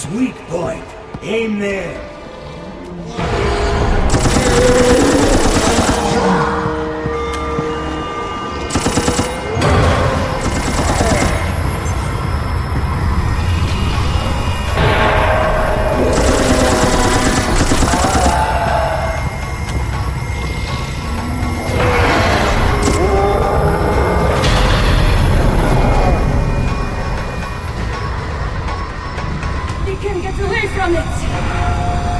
his weak point. Aim there. we can get away from it.